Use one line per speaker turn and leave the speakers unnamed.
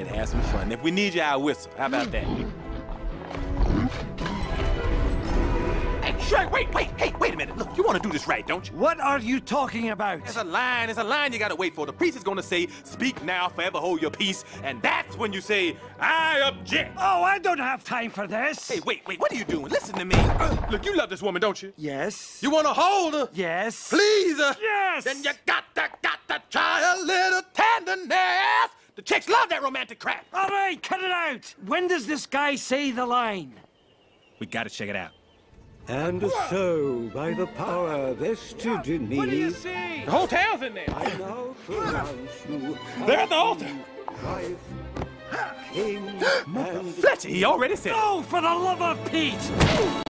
and have some fun. If we need you, I'll whistle. How about that? Hey, Shrek, wait, wait, hey, wait a minute. Look, you want to do this right, don't you?
What are you talking about?
There's a line, there's a line you gotta wait for. The priest is gonna say, Speak now, forever hold your peace. And that's when you say, I object.
Oh, I don't have time for this.
Hey, wait, wait, what are you doing? Listen to me. Uh, look, you love this woman, don't you?
Yes.
You wanna hold her?
Yes.
Please her?
Yes.
Then you got to, got The chicks love that romantic crap.
All right, cut it out. When does this guy say the line?
We gotta check it out.
And so, by the power vested in me,
What do you see?
The whole town's in there.
I now pronounce you
They're at the altar.
Christ, King and
Fletcher, he already said it.
Oh, for the love of Pete!